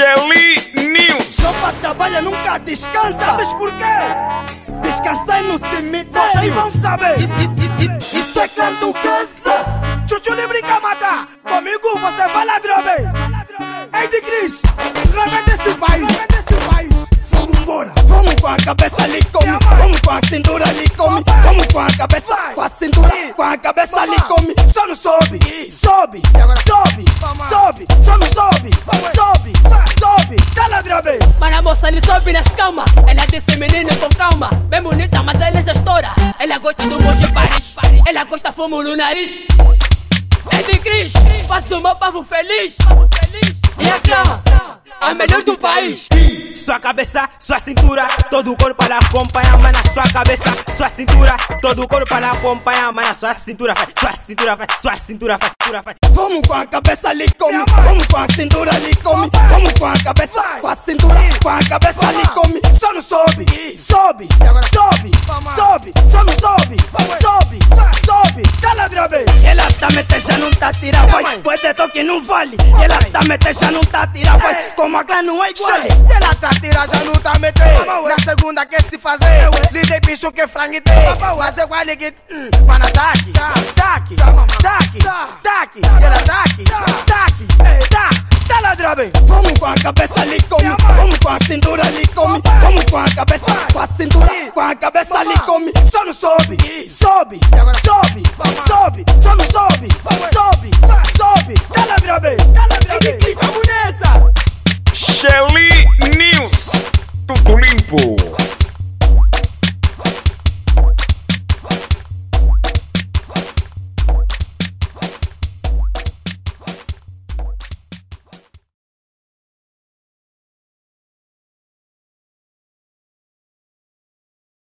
Shelly News. Tropa trabalha nunca descansa. Sabes porquê? Descansar no cemitério. Vocês vão saber. Isso é clã do cansa. Chuchu lhe brinca matar. Comigo você vai ladrar bem. Ei de Cris, rebenta esse país. Rebenta esse país. Vamos embora. Vamos com a cabeça ali come. Vamos com a cintura ali come. Vamos com a cabeça. Com a cintura. Com a cabeça ali come. Não sobe. Sobe. Sobe. Sobe. Só não sobe. Sobe. Sobe. Tá ladrar bem. Mas a moça ele sobe nas calma. Ela disse menino com calma. Bem bonita, mas ela já estoura. Ela gosta do monte de Paris. Ela gosta fumo no nariz. É de Cris, faço o meu povo feliz. E a clã, a melhor do país. Sua cabeça, sua cintura, todo o corpo ela acompanha, mas na sua cabeça, sua cintura, todo o corpo ela acompanha, mas na sua cintura vai, sua cintura vai, sua cintura vai, cintura vai. Vamos com a cabeça ali come, vamos com a cintura ali come, vamos com a cabeça, com a cintura, com a cabeça ali come, só não sobe, sobe, sobe, sobe, só não sobe, sobe, não tá tira vai, pois de toque não vale. Ela tá metendo já não tá tira vai, como a clã não é igual. Ela tá tira já não tá metendo. Na segunda quer se fazer, lidei bicho que frangue tem. Mas eu guardo que, mano, ataque, ataque, ataque, ataque, ela ataque, ataque, tá, tá ladra bem. Vamos com a cabeça ali come, vamos com a cintura ali come, vamos com a cabeça, com a cintura, com a cabeça ali come, só não sobe, sobe, sobe, bem.